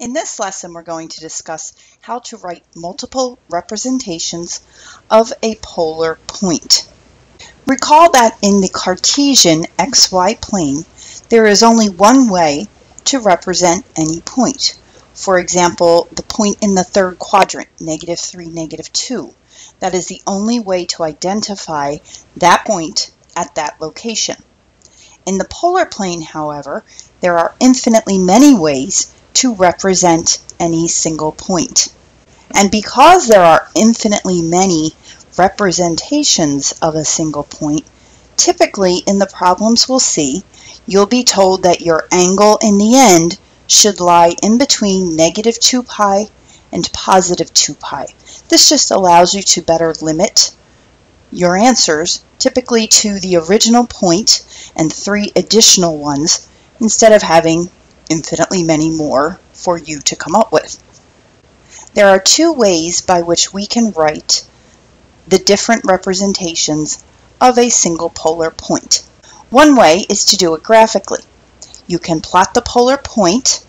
In this lesson, we're going to discuss how to write multiple representations of a polar point. Recall that in the Cartesian xy plane, there is only one way to represent any point. For example, the point in the third quadrant, negative 3, negative 2. That is the only way to identify that point at that location. In the polar plane, however, there are infinitely many ways to represent any single point. And because there are infinitely many representations of a single point, typically in the problems we'll see, you'll be told that your angle in the end should lie in between negative 2 pi and positive 2 pi. This just allows you to better limit your answers, typically to the original point and three additional ones, instead of having infinitely many more for you to come up with. There are two ways by which we can write the different representations of a single polar point. One way is to do it graphically. You can plot the polar point,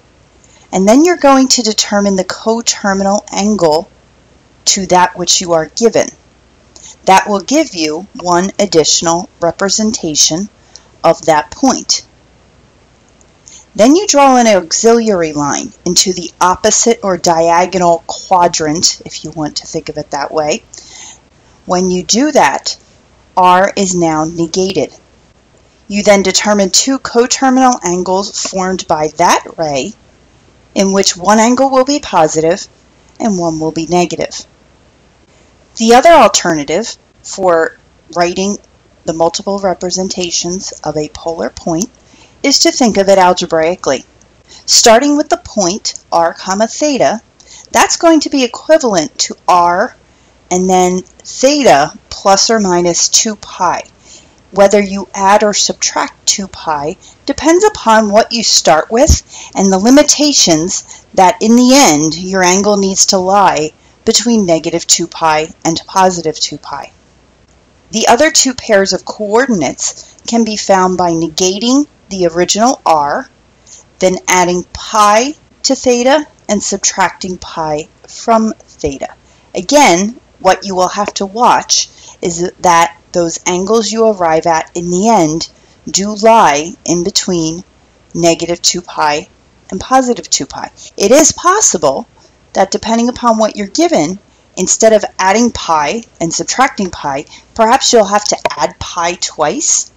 and then you're going to determine the coterminal angle to that which you are given. That will give you one additional representation of that point. Then you draw an auxiliary line into the opposite or diagonal quadrant, if you want to think of it that way. When you do that, R is now negated. You then determine two coterminal angles formed by that ray, in which one angle will be positive and one will be negative. The other alternative for writing the multiple representations of a polar point is to think of it algebraically. Starting with the point r comma theta, that's going to be equivalent to r and then theta plus or minus 2 pi. Whether you add or subtract 2 pi depends upon what you start with and the limitations that in the end your angle needs to lie between negative 2 pi and positive 2 pi. The other two pairs of coordinates can be found by negating the original r, then adding pi to theta and subtracting pi from theta. Again, what you will have to watch is that those angles you arrive at in the end do lie in between negative 2 pi and positive 2 pi. It is possible that depending upon what you're given, instead of adding pi and subtracting pi, perhaps you'll have to add pi twice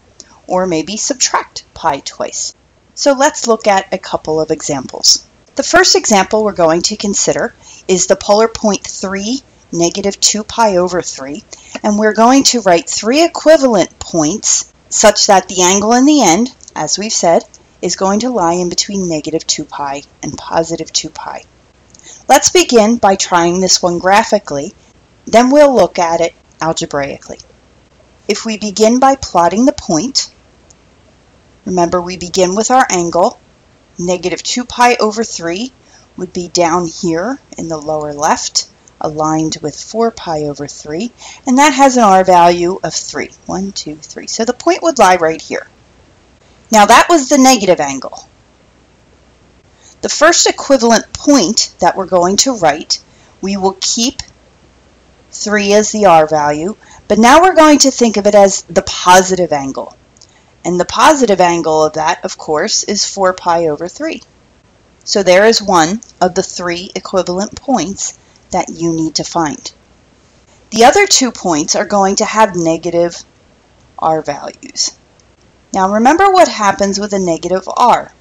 or maybe subtract pi twice. So let's look at a couple of examples. The first example we're going to consider is the polar point 3, negative 2 pi over 3, and we're going to write three equivalent points such that the angle in the end, as we've said, is going to lie in between negative 2 pi and positive 2 pi. Let's begin by trying this one graphically, then we'll look at it algebraically. If we begin by plotting the point, Remember, we begin with our angle. Negative 2 pi over 3 would be down here in the lower left, aligned with 4 pi over 3, and that has an r value of 3. 1, 2, 3. So the point would lie right here. Now that was the negative angle. The first equivalent point that we're going to write, we will keep 3 as the r value, but now we're going to think of it as the positive angle. And the positive angle of that, of course, is 4 pi over 3. So there is one of the three equivalent points that you need to find. The other two points are going to have negative r values. Now remember what happens with a negative r.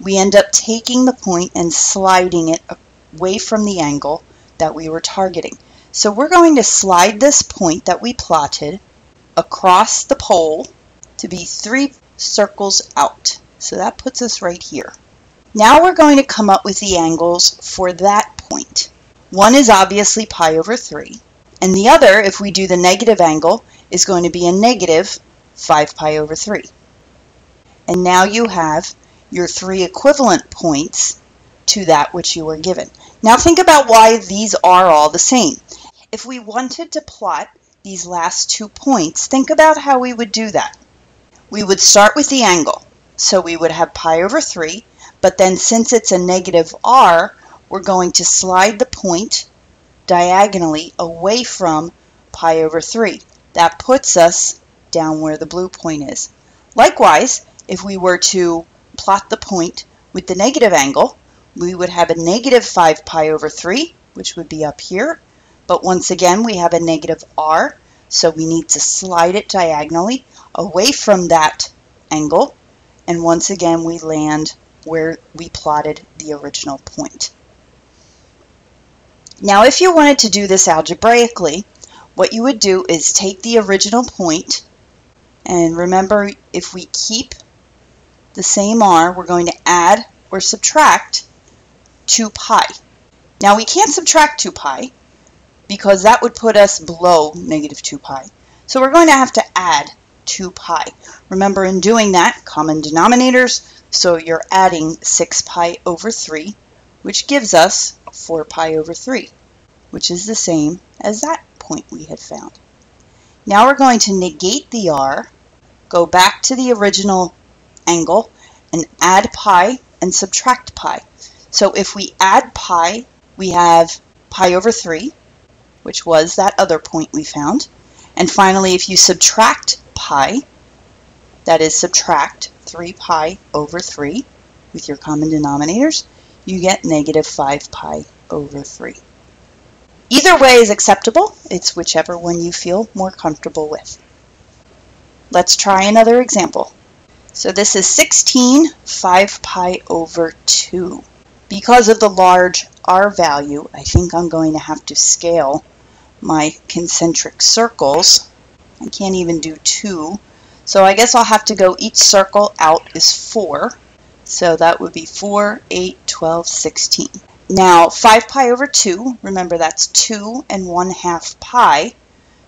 We end up taking the point and sliding it away from the angle that we were targeting. So we're going to slide this point that we plotted across the pole to be three circles out. So that puts us right here. Now we're going to come up with the angles for that point. One is obviously pi over 3, and the other, if we do the negative angle, is going to be a negative 5 pi over 3. And now you have your three equivalent points to that which you were given. Now think about why these are all the same. If we wanted to plot these last two points, think about how we would do that we would start with the angle. So we would have pi over 3, but then since it's a negative r, we're going to slide the point diagonally away from pi over 3. That puts us down where the blue point is. Likewise, if we were to plot the point with the negative angle, we would have a negative 5 pi over 3, which would be up here. But once again, we have a negative r, so we need to slide it diagonally away from that angle. And once again, we land where we plotted the original point. Now, if you wanted to do this algebraically, what you would do is take the original point, and remember, if we keep the same r, we're going to add or subtract 2 pi. Now, we can't subtract 2 pi because that would put us below negative 2 pi. So we're going to have to add 2 pi. Remember, in doing that, common denominators, so you're adding 6 pi over 3, which gives us 4 pi over 3, which is the same as that point we had found. Now we're going to negate the r, go back to the original angle, and add pi and subtract pi. So if we add pi, we have pi over 3, which was that other point we found. And finally, if you subtract pi, that is subtract 3 pi over 3 with your common denominators, you get negative 5 pi over 3. Either way is acceptable. It's whichever one you feel more comfortable with. Let's try another example. So this is 16 5 pi over 2. Because of the large r value, I think I'm going to have to scale my concentric circles. I can't even do 2 so I guess I'll have to go each circle out is 4. So that would be 4, 8, 12, 16. Now 5 pi over 2, remember that's 2 and 1 half pi.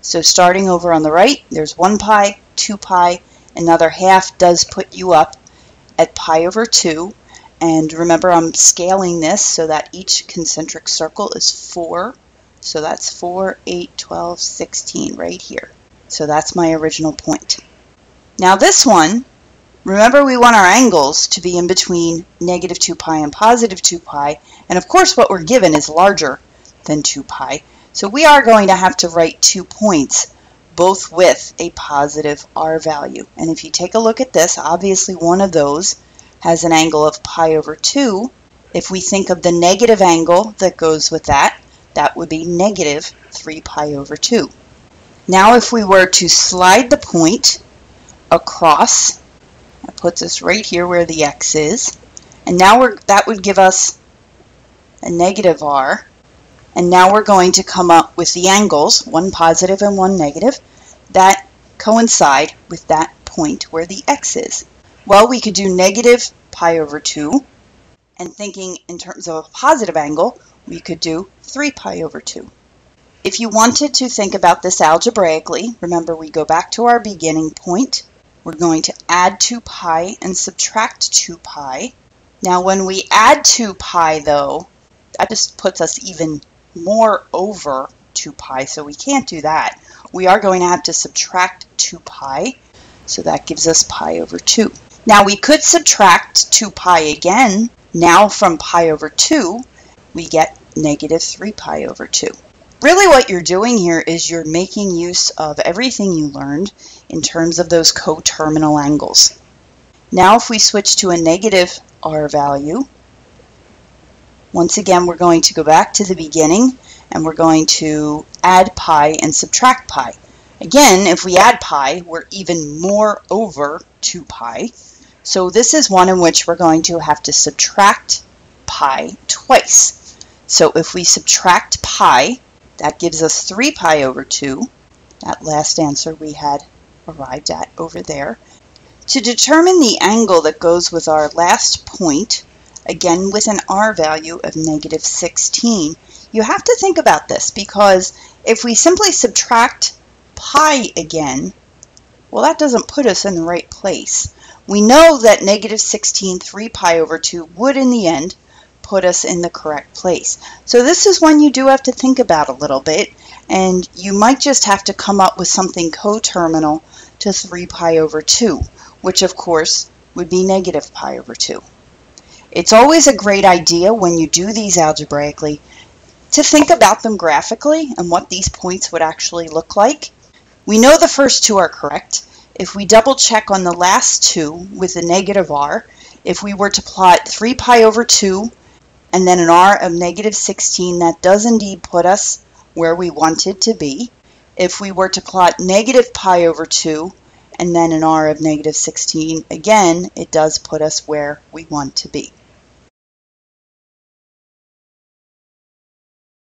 So starting over on the right, there's 1 pi, 2 pi, another half does put you up at pi over 2. And remember I'm scaling this so that each concentric circle is 4. So that's 4, 8, 12, 16 right here. So that's my original point. Now this one, remember we want our angles to be in between negative 2 pi and positive 2 pi, and of course what we're given is larger than 2 pi. So we are going to have to write two points, both with a positive r value. And if you take a look at this, obviously one of those has an angle of pi over 2. If we think of the negative angle that goes with that, that would be negative 3 pi over 2. Now if we were to slide the point across. That puts us right here where the x is. And now we're, that would give us a negative r. And now we're going to come up with the angles, one positive and one negative, that coincide with that point where the x is. Well, we could do negative pi over 2. And thinking in terms of a positive angle, we could do 3 pi over 2. If you wanted to think about this algebraically, remember we go back to our beginning point we're going to add 2 pi and subtract 2 pi. Now when we add 2 pi though, that just puts us even more over 2 pi, so we can't do that. We are going to have to subtract 2 pi, so that gives us pi over 2. Now we could subtract 2 pi again. Now from pi over 2, we get negative 3 pi over 2. Really what you're doing here is you're making use of everything you learned in terms of those coterminal angles. Now if we switch to a negative r value, once again we're going to go back to the beginning and we're going to add pi and subtract pi. Again, if we add pi, we're even more over 2 pi. So this is one in which we're going to have to subtract pi twice. So if we subtract pi, that gives us 3 pi over 2. That last answer we had arrived at over there. To determine the angle that goes with our last point, again with an r value of negative 16, you have to think about this because if we simply subtract pi again, well that doesn't put us in the right place. We know that negative 16, 3 pi over 2 would in the end put us in the correct place. So this is one you do have to think about a little bit and you might just have to come up with something coterminal to 3 pi over 2, which of course would be negative pi over 2. It's always a great idea when you do these algebraically to think about them graphically and what these points would actually look like. We know the first two are correct. If we double check on the last two with the negative r, if we were to plot 3 pi over 2 and then an r of negative 16, that does indeed put us where we wanted to be. If we were to plot negative pi over 2 and then an r of negative 16, again, it does put us where we want to be.